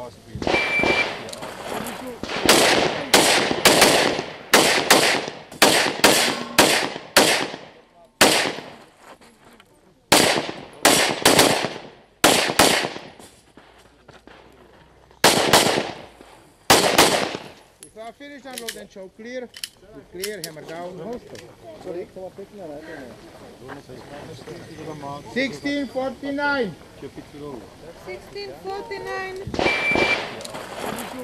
awesome. I finish unload and show clear, you clear, hammer down, holster. Sorry, ik zal wat pikken naar uit. 1649. 1649.